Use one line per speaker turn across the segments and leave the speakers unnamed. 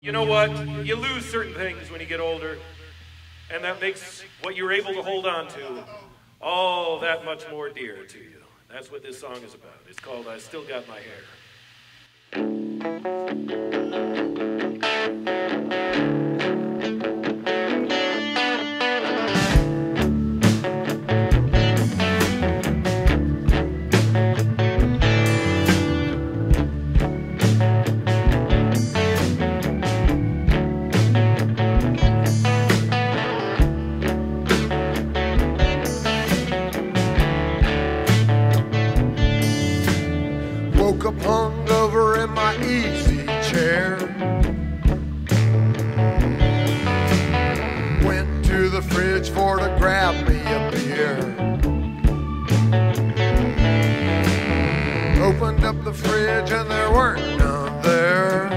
You know what? You lose certain things when you get older, and that makes what you're able to hold on to all that much more dear to you. That's what this song is about. It's called I Still Got My Hair.
there weren't none there.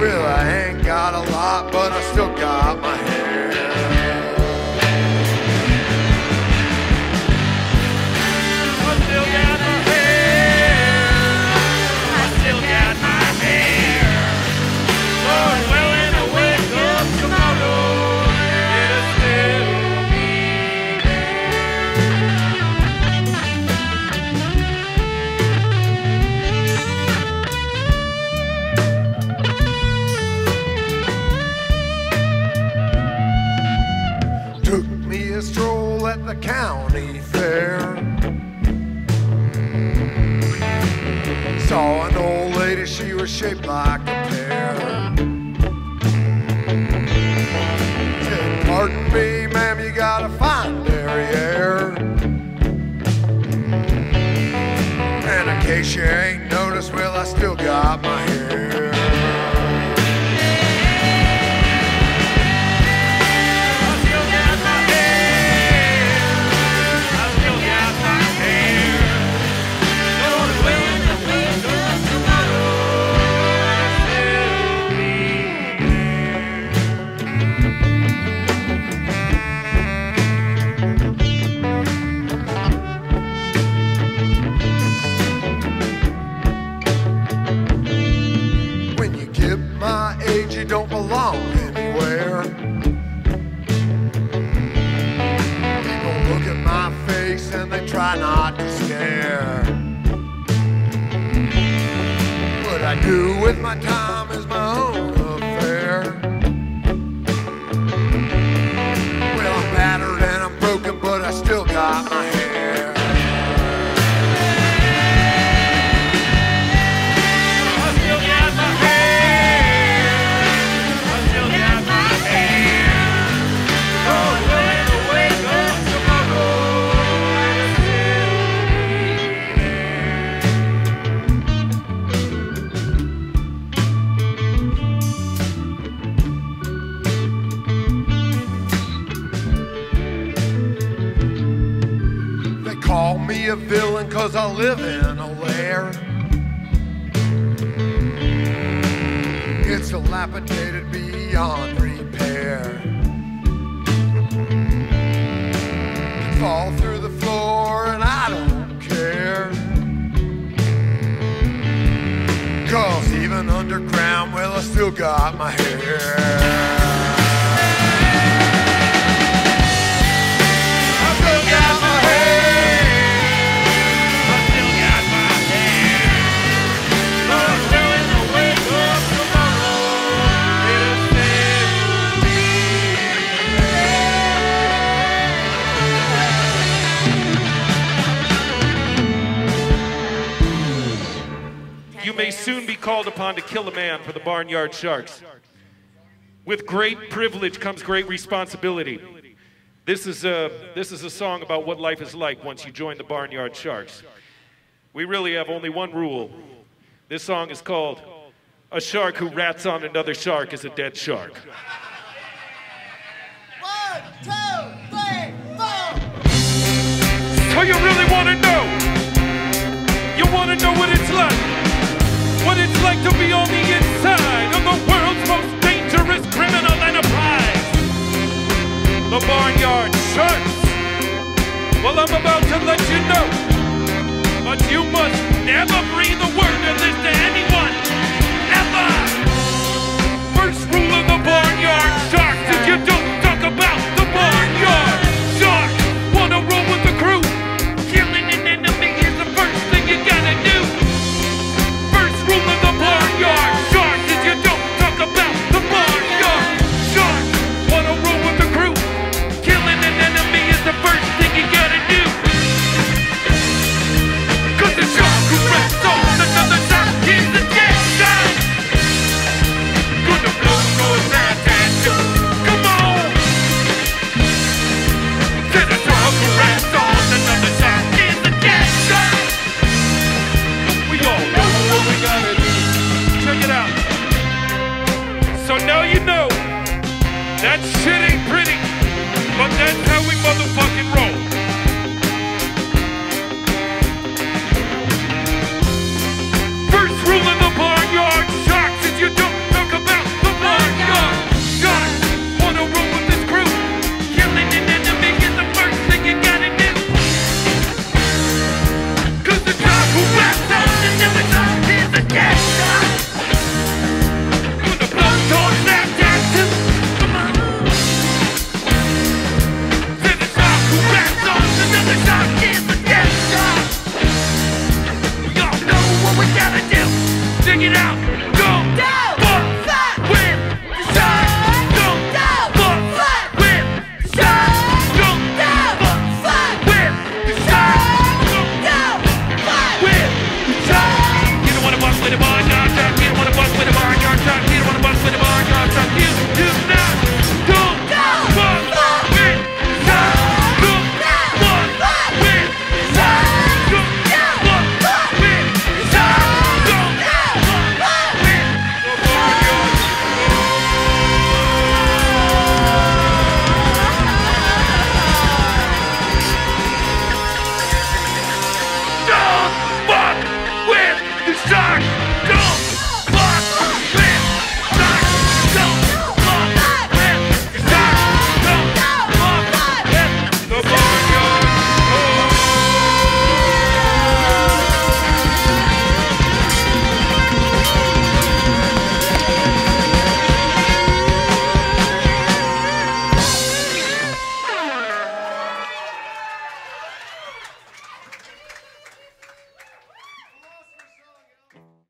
Well, I ain't got a lot, but I still got my hand. saw an old lady, she was shaped like a pear. Mm. Said, pardon me, ma'am, you got a fine derriere. Mm. And in case you ain't noticed, well, I still got my hair. face and they try not to scare. What I do with my time is my own affair. Well, I'm battered and I'm broken, but I still got my hair. Call me a villain cause I live in a lair. It's dilapidated beyond repair. You fall through the floor and I don't care. Cause even underground, well, I still got my hair.
Kill a man for the Barnyard Sharks. With great privilege comes great responsibility. This is, a, this is a song about what life is like once you join the Barnyard Sharks. We really have only one rule. This song is called A Shark Who Rats on Another Shark is a Dead Shark. be on the inside of the world's most dangerous criminal enterprise, the Barnyard Sharks. Well, I'm about to let you know, but you must never breathe the word of this to anyone, ever. First rule of the Barnyard Sharks That shit ain't pretty, but that's how we motherfucking roll.